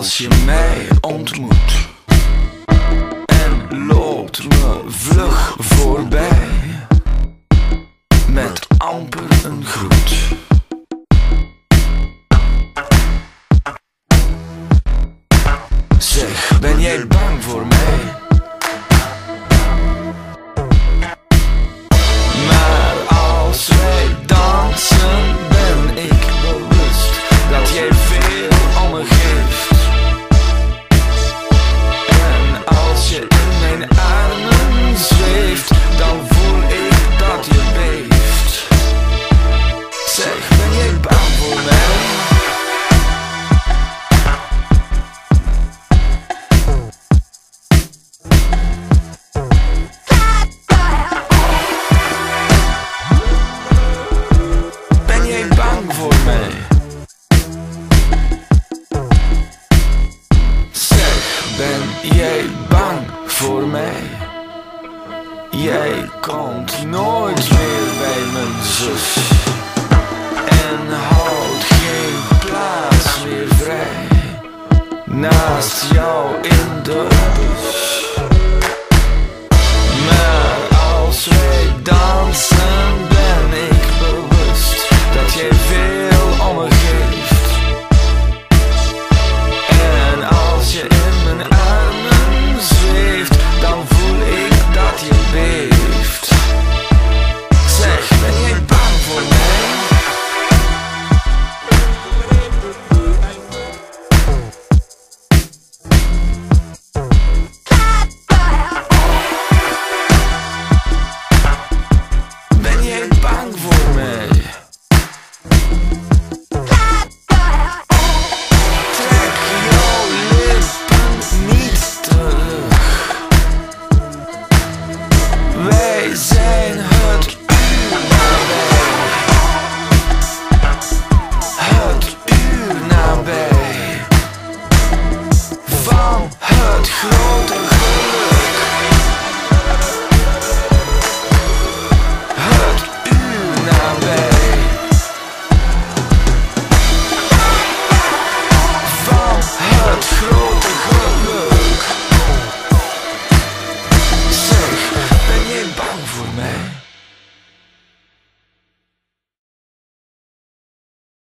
Als je mij ontmoet en loopt me vlug voorbij met amper een groet. Zeg, ben jij bang voor mij? Ben jij bang voor mij? Jij komt nooit meer bij mijn zus En houdt geen plaats meer vrij Naast jou in de bus